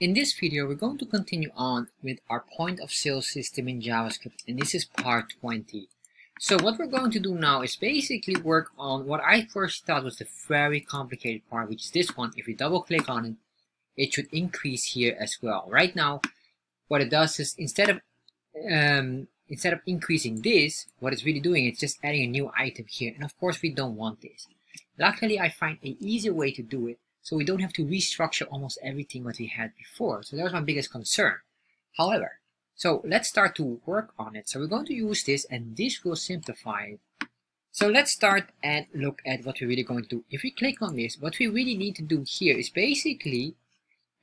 In this video, we're going to continue on with our point of sale system in JavaScript, and this is part 20. So what we're going to do now is basically work on what I first thought was the very complicated part, which is this one. If we double click on it, it should increase here as well. Right now, what it does is instead of um, instead of increasing this, what it's really doing, it's just adding a new item here. And of course, we don't want this. Luckily, I find an easier way to do it so we don't have to restructure almost everything what we had before. So that was my biggest concern. However, so let's start to work on it. So we're going to use this and this will simplify it. So let's start and look at what we're really going to do. If we click on this, what we really need to do here is basically,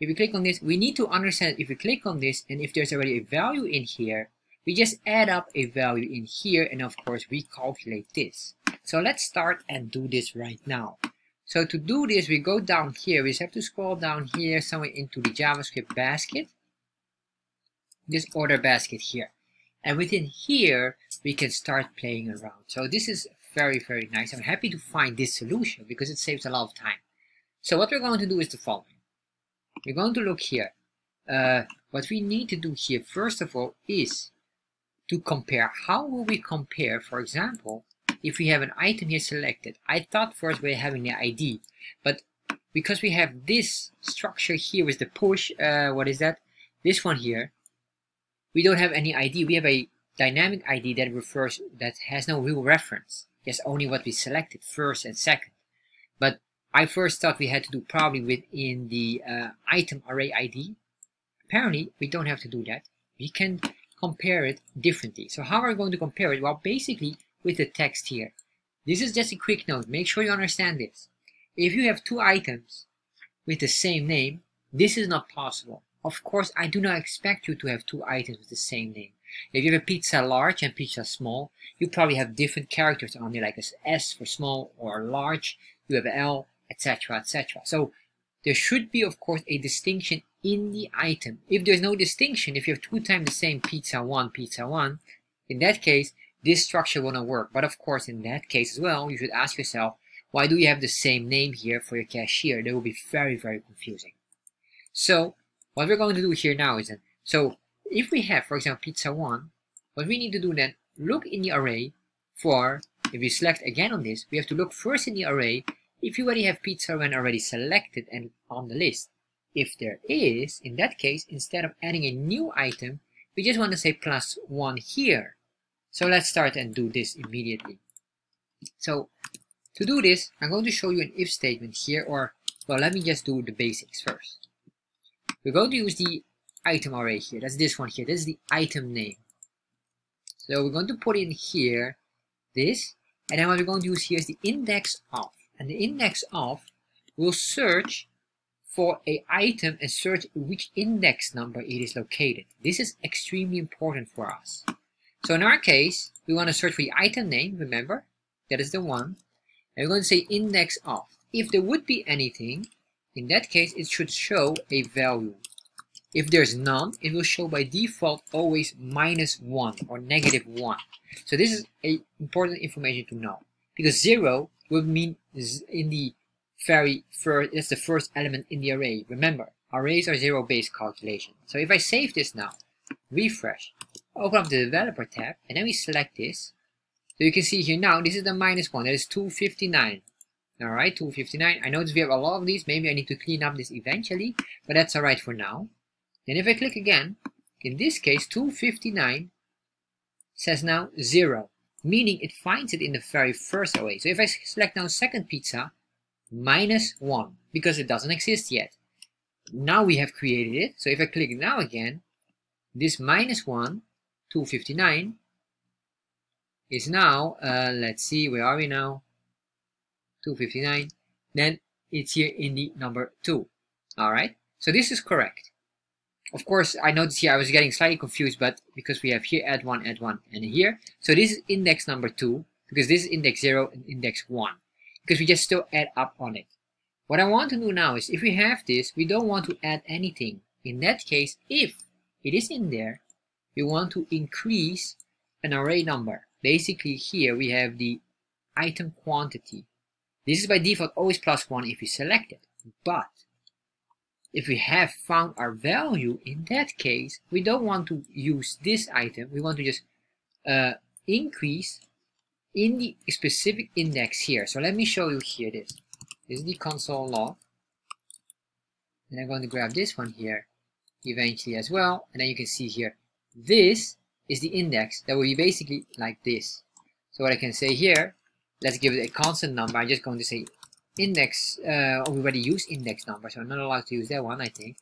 if we click on this, we need to understand if we click on this and if there's already a value in here, we just add up a value in here and of course we calculate this. So let's start and do this right now. So to do this, we go down here. We have to scroll down here somewhere into the JavaScript basket. This order basket here. And within here, we can start playing around. So this is very, very nice. I'm happy to find this solution because it saves a lot of time. So what we're going to do is the following. We're going to look here. Uh, what we need to do here, first of all, is to compare. How will we compare, for example, if we have an item here selected. I thought first we are having the ID, but because we have this structure here with the push, uh, what is that? This one here, we don't have any ID. We have a dynamic ID that refers, that has no real reference. Just only what we selected first and second. But I first thought we had to do probably within the uh, item array ID. Apparently, we don't have to do that. We can compare it differently. So how are we going to compare it? Well, basically, with the text here. This is just a quick note. Make sure you understand this. If you have two items with the same name, this is not possible. Of course, I do not expect you to have two items with the same name. If you have a pizza large and pizza small, you probably have different characters on there, like a S for small or large, you have L, etc., etc. So there should be, of course, a distinction in the item. If there's no distinction, if you have two times the same pizza 1, pizza 1, in that case, this structure will not work. But of course, in that case as well, you should ask yourself, why do you have the same name here for your cashier? That will be very, very confusing. So what we're going to do here now is that, so if we have, for example, pizza 1, what we need to do then, look in the array for, if we select again on this, we have to look first in the array if you already have pizza 1 already selected and on the list. If there is, in that case, instead of adding a new item, we just want to say plus 1 here. So let's start and do this immediately. So to do this, I'm going to show you an if statement here, or, well, let me just do the basics first. We're going to use the item array here. That's this one here. This is the item name. So we're going to put in here this, and then what we're going to use here is the index of. And the index of will search for a item and search which index number it is located. This is extremely important for us. So in our case, we want to search for the item name, remember? That is the one. And we're going to say index of. If there would be anything, in that case, it should show a value. If there's none, it will show by default always minus 1 or negative 1. So this is a important information to know. Because 0 would mean in the very first, that's the first element in the array. Remember, arrays are zero-based calculation. So if I save this now, refresh, open up the developer tab and then we select this. So you can see here now this is the minus one that is 259 all right 259 i notice we have a lot of these. Maybe i need to clean up this eventually but that's all right for now. Then if i click again in this case 259 says now zero meaning it finds it in the very first array so if i select now second pizza minus one because it doesn't exist yet. Now we have created it. So if i click now again this minus 1 259 is now, uh, let's see, where are we now? 259. Then it's here in the number 2. Alright, so this is correct. Of course, I noticed here I was getting slightly confused, but because we have here add 1, add 1, and here. So this is index number 2, because this is index 0 and index 1. Because we just still add up on it. What I want to do now is, if we have this, we don't want to add anything. In that case, if it is in there, we want to increase an array number. Basically here we have the item quantity. This is by default always plus one if you select it. But if we have found our value, in that case, we don't want to use this item. We want to just uh, increase in the specific index here. So let me show you here this. This is the console log. And I'm going to grab this one here eventually as well. And then you can see here, this is the index that will be basically like this. So what I can say here, let's give it a constant number. I'm just going to say index, uh, we already use index number, so I'm not allowed to use that one, I think.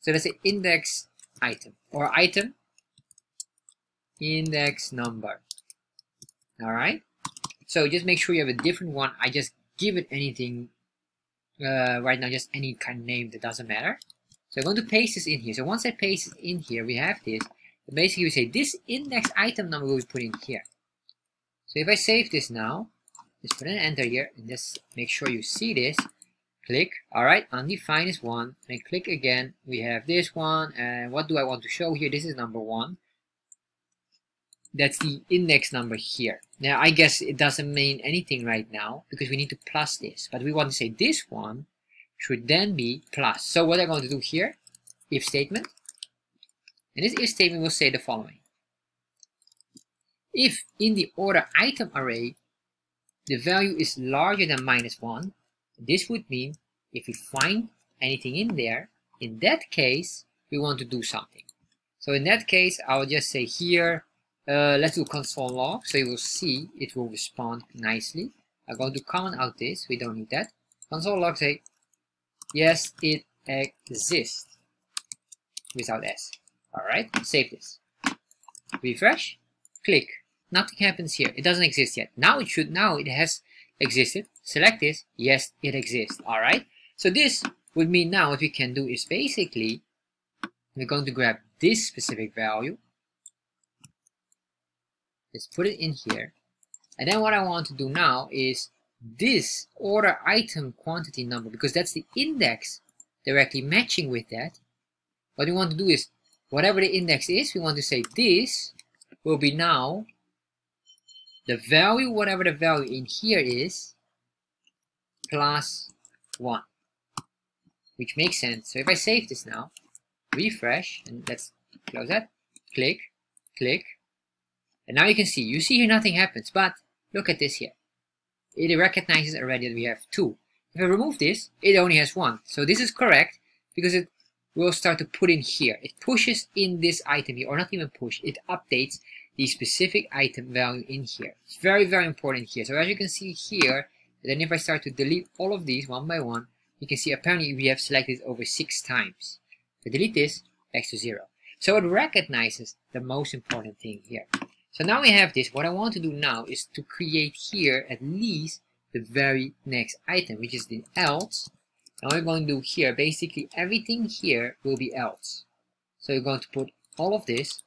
So let's say index item, or item index number. Alright? So just make sure you have a different one. I just give it anything uh, right now, just any kind of name that doesn't matter. So I'm going to paste this in here. So once I paste it in here, we have this. Basically, we say this index item number will be put in here. So if I save this now, just put an enter here and just make sure you see this. Click, alright, undefined is one, and click again, we have this one, and what do I want to show here? This is number one. That's the index number here. Now, I guess it doesn't mean anything right now, because we need to plus this, but we want to say this one should then be plus. So what I'm going to do here, if statement, and this if statement will say the following. If in the order item array, the value is larger than minus 1, this would mean if we find anything in there, in that case, we want to do something. So in that case, I'll just say here, uh, let's do console log, so you will see it will respond nicely. I'm going to comment out this, we don't need that. Console log say, yes, it exists, without s. Alright, save this. Refresh, click, Nothing happens here. It doesn't exist yet. Now it should, now it has existed. Select this. Yes, it exists. Alright. So this would mean now what we can do is basically, we're going to grab this specific value. Let's put it in here. And then what I want to do now is this order item quantity number, because that's the index directly matching with that. What we want to do is, whatever the index is, we want to say this will be now the value, whatever the value in here is, plus 1. Which makes sense. So if I save this now, refresh, and let's close that, click, click, and now you can see, you see here nothing happens, but look at this here. It recognizes already that we have 2. If I remove this, it only has 1. So this is correct, because it will start to put in here. It pushes in this item here, or not even push, it updates the specific item value in here. It's very, very important here. So as you can see here, then if I start to delete all of these one by one, you can see apparently we have selected over six times. If I delete this, back to zero. So it recognizes the most important thing here. So now we have this. What I want to do now is to create here at least the very next item, which is the else. And we're going to do here, basically everything here will be else. So you're going to put all of this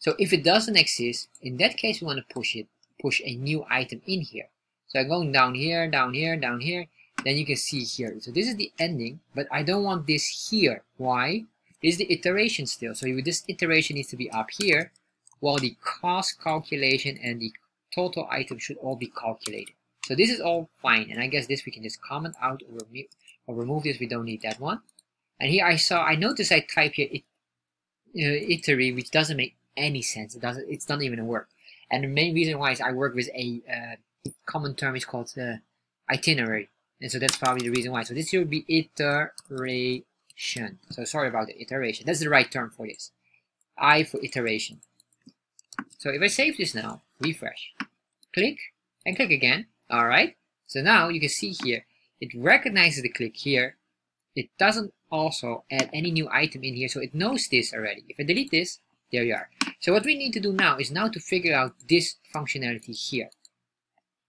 so if it doesn't exist, in that case we want to push it, push a new item in here. So I'm going down here, down here, down here, then you can see here. So this is the ending, but I don't want this here. Why? This is the iteration still. So this iteration needs to be up here, while the cost calculation and the total item should all be calculated. So this is all fine, and I guess this we can just comment out or, remo or remove this. We don't need that one. And here I saw, I noticed I type here it, uh, iterate, which doesn't make any sense. It doesn't. It's not even a word. And the main reason why is I work with a uh, common term is called uh, itinerary, and so that's probably the reason why. So this would be iteration. So sorry about the iteration. That's the right term for this. I for iteration. So if I save this now, refresh, click, and click again. All right. So now you can see here, it recognizes the click here. It doesn't also add any new item in here, so it knows this already. If I delete this, there you are. So what we need to do now is now to figure out this functionality here.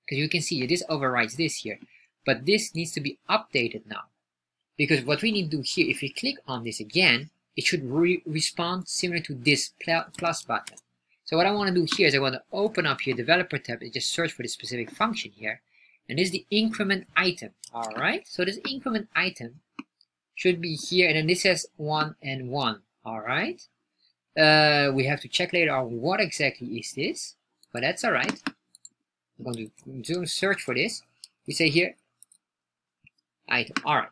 Because you can see this overrides this here. But this needs to be updated now. Because what we need to do here, if we click on this again, it should re respond similar to this plus button. So what I want to do here is I want to open up here developer tab and just search for the specific function here. And this is the increment item. Alright, so this increment item should be here and then this says 1 and 1. Alright, uh, we have to check later on what exactly is this, but that's alright. I'm going to do search for this. We say here, item. Alright.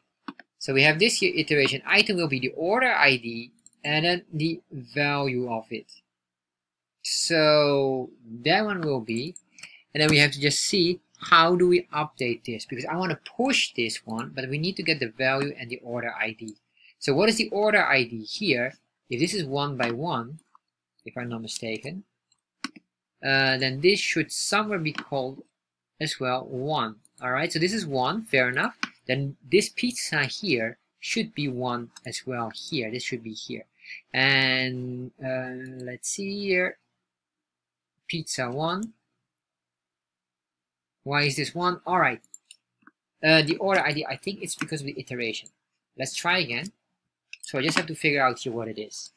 So we have this here iteration. Item will be the order ID and then the value of it. So that one will be, and then we have to just see how do we update this because I want to push this one, but we need to get the value and the order ID. So what is the order ID here? If this is one by one, if I'm not mistaken, uh, then this should somewhere be called as well one. All right, so this is one, fair enough. Then this pizza here should be one as well here. This should be here. And uh, let's see here, pizza one. Why is this one? All right. Uh, the order ID, I think it's because of the iteration. Let's try again. So I just have to figure out here what it is.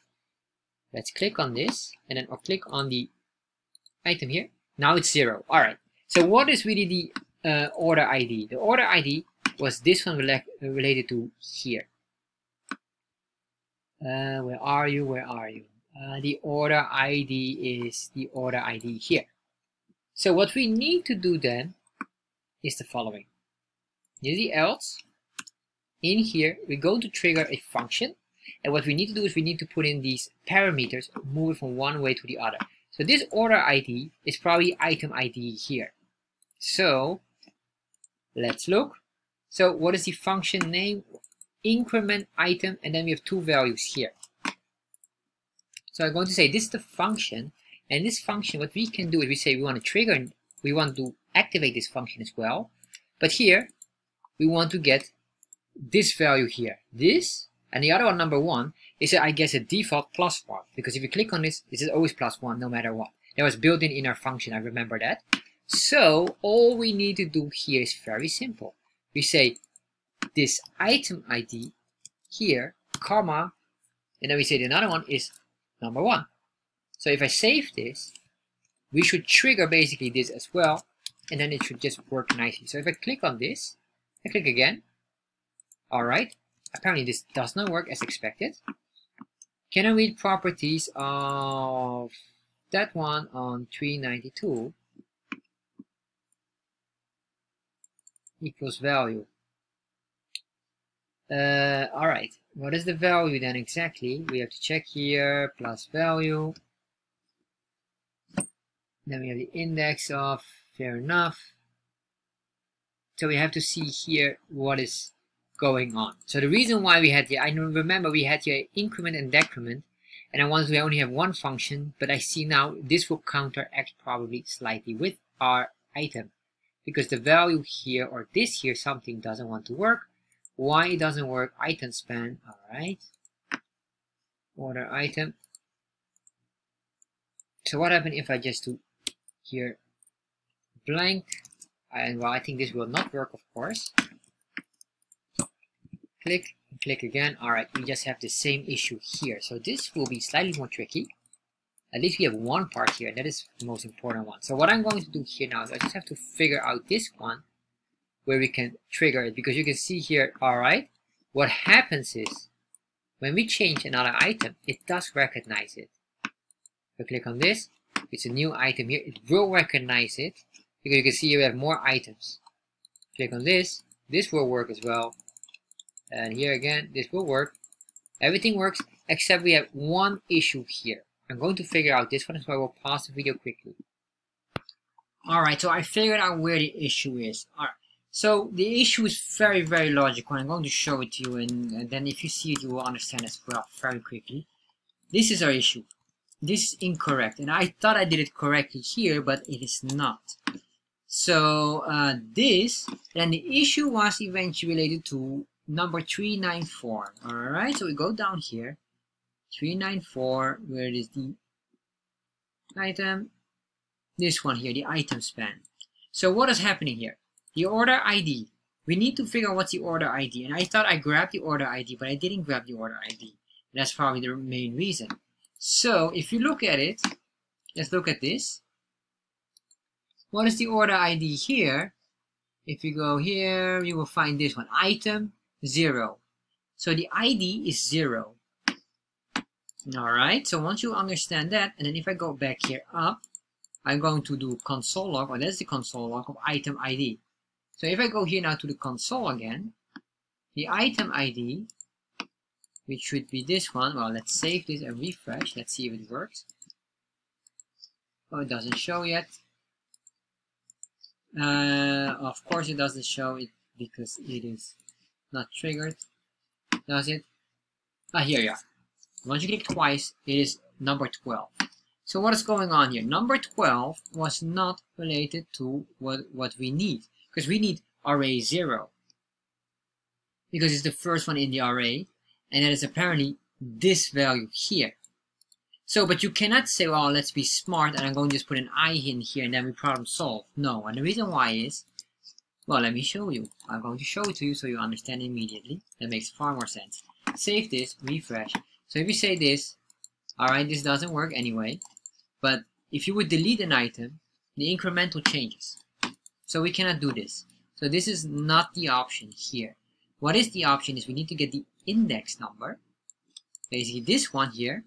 Let's click on this and then or click on the item here. Now it's zero. All right. So what is really the uh, order ID? The order ID was this one rela related to here. Uh, where are you? Where are you? Uh, the order ID is the order ID here. So what we need to do then is the following. Here's the else. In here, we're going to trigger a function. And what we need to do is we need to put in these parameters, move it from one way to the other. So this order ID is probably item ID here. So let's look. So what is the function name? Increment item, and then we have two values here. So I'm going to say this is the function, and this function, what we can do is we say we want to trigger, and we want to activate this function as well. But here, we want to get this value here. This, and the other one, number one, is, I guess, a default plus part. Because if you click on this, this is always plus one, no matter what. That was built in in our function, I remember that. So, all we need to do here is very simple. We say this item ID here, comma, and then we say the another one is number one. So if I save this, we should trigger basically this as well, and then it should just work nicely. So if I click on this, I click again, alright, apparently this does not work as expected. Can I read properties of that one on 392 equals value? Uh, alright, what is the value then exactly? We have to check here, plus value. Then we have the index of, fair enough. So we have to see here what is going on. So the reason why we had here, I remember we had here increment and decrement, and I wanted to only have one function, but I see now this will counteract probably slightly with our item. Because the value here, or this here, something doesn't want to work, why it doesn't work? Item span. All right. Order item. So what happens if I just do here blank? And well, I think this will not work, of course. Click click again. All right, we just have the same issue here. So this will be slightly more tricky. At least we have one part here. That is the most important one. So what I'm going to do here now is I just have to figure out this one where we can trigger it because you can see here, all right, what happens is when we change another item, it does recognize it. I click on this, it's a new item here, it will recognize it because you can see we have more items. Click on this, this will work as well. And here again, this will work. Everything works except we have one issue here. I'm going to figure out this one, so I will pause the video quickly. Alright, so I figured out where the issue is. Alright, so the issue is very, very logical. I'm going to show it to you, and, and then if you see it, you will understand as well very quickly. This is our issue. This is incorrect, and I thought I did it correctly here, but it is not. So uh, this, and the issue was eventually related to number 394. Alright, so we go down here. 394, where is the item? This one here, the item span. So what is happening here? The order ID. We need to figure out what's the order ID. And I thought I grabbed the order ID, but I didn't grab the order ID. That's probably the main reason. So if you look at it, let's look at this. What is the order ID here? If you go here, you will find this one, item 0. So the ID is 0. Alright, so once you understand that, and then if I go back here up, I'm going to do console log, or that's the console log of item ID. So if I go here now to the console again, the item ID, which should be this one. Well, let's save this and refresh. Let's see if it works. Oh, it doesn't show yet. Uh, of course it doesn't show it because it is not triggered. Does it? Ah, here you are. Once you click twice, it is number 12. So what is going on here? Number 12 was not related to what, what we need. Because we need array 0. Because it's the first one in the array. And that is apparently this value here. So, but you cannot say, well, let's be smart and I'm going to just put an i in here and then we problem solve. No, and the reason why is, well, let me show you. I'm going to show it to you so you understand immediately. That makes far more sense. Save this, refresh. So if you say this, alright, this doesn't work anyway. But if you would delete an item, the incremental changes. So we cannot do this. So this is not the option here. What is the option is we need to get the index number. Basically this one here,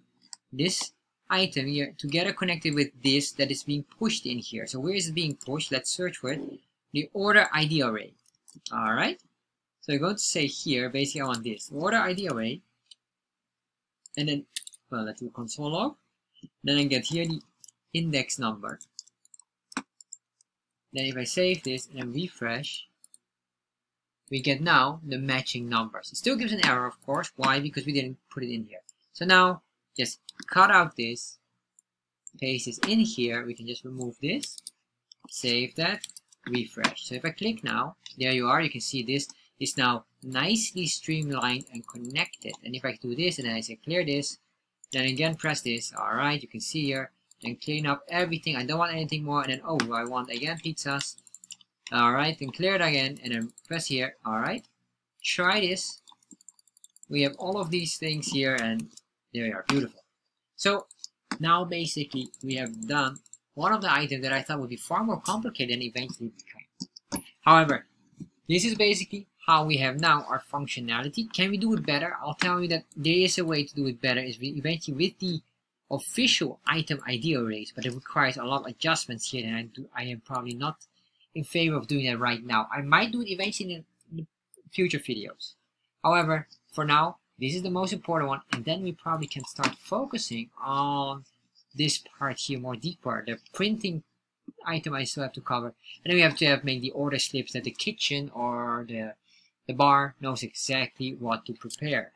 this item here together connected with this that is being pushed in here. So where is it being pushed? Let's search for it. The order ID array. Alright. So I'm going to say here, basically I want this. Order ID array. And then, well, let's do console log. Then I get here the index number. Then if I save this and refresh, we get now the matching numbers. It still gives an error, of course. Why? Because we didn't put it in here. So now, just cut out this, paste this in here. We can just remove this, save that, refresh. So if I click now, there you are. You can see this is now nicely streamlined and connected. And if I do this and then I say clear this, then again press this, alright, you can see here, and clean up everything. I don't want anything more, and then oh, I want again pizzas. Alright, then clear it again, and then press here, alright. Try this. We have all of these things here, and we are, beautiful. So, now basically, we have done one of the items that I thought would be far more complicated and eventually became. However, this is basically how we have now our functionality. Can we do it better? I'll tell you that there is a way to do it better is eventually with the official item ID arrays, but it requires a lot of adjustments here and I, do, I am probably not in favor of doing that right now. I might do it eventually in the future videos. However, for now, this is the most important one and then we probably can start focusing on this part here more deeper, the printing item I still have to cover. And then we have to have make the order slips that the kitchen or the the bar knows exactly what to prepare.